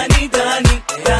داني داني